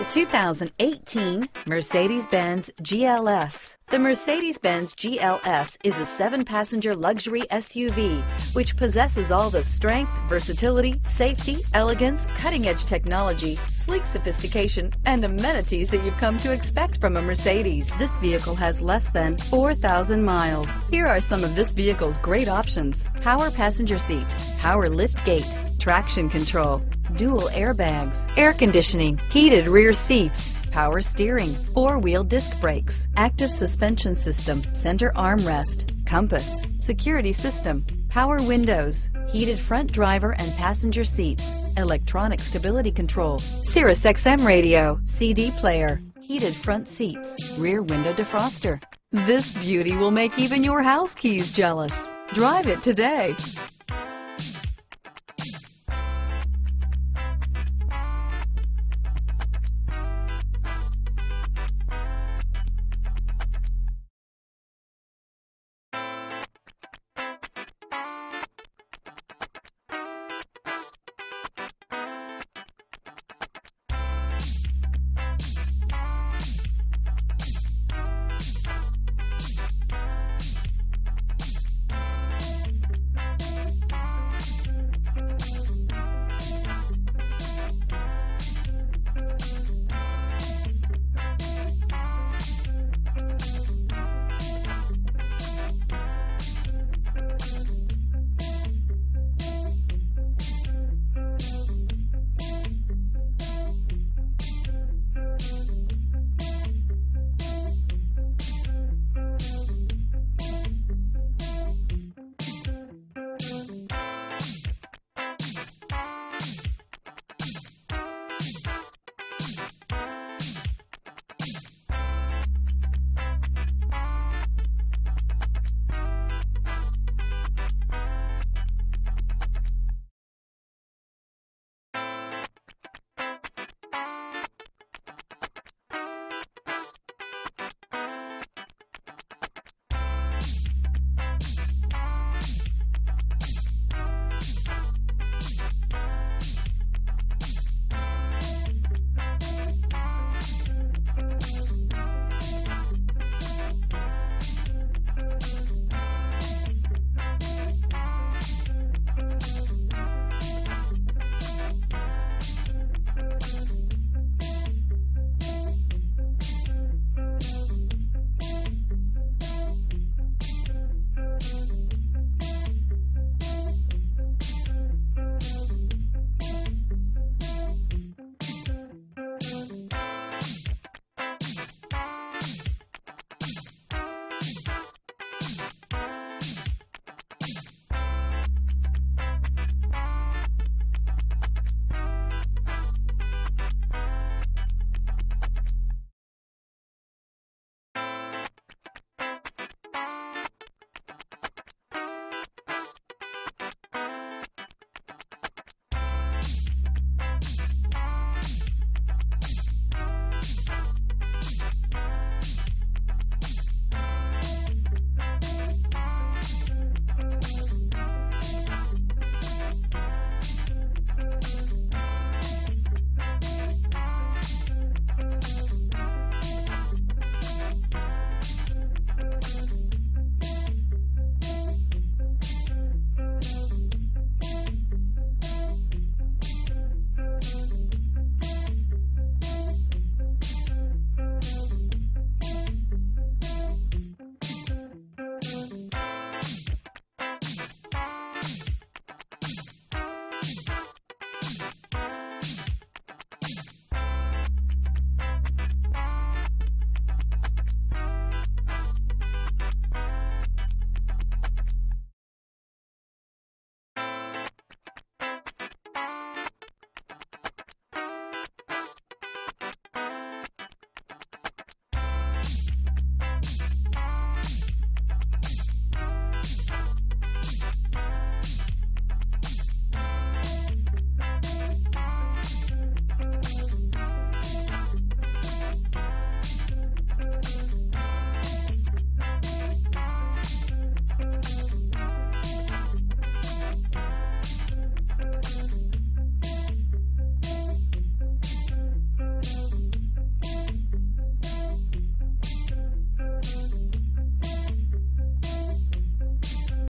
The 2018 Mercedes-Benz GLS. The Mercedes-Benz GLS is a seven-passenger luxury SUV which possesses all the strength, versatility, safety, elegance, cutting-edge technology, sleek sophistication, and amenities that you've come to expect from a Mercedes. This vehicle has less than 4,000 miles. Here are some of this vehicle's great options. Power passenger seat, power lift gate, traction control, dual airbags, air conditioning, heated rear seats, power steering, four-wheel disc brakes, active suspension system, center armrest, compass, security system, power windows, heated front driver and passenger seats, electronic stability control, Sirius XM radio, CD player, heated front seats, rear window defroster. This beauty will make even your house keys jealous. Drive it today.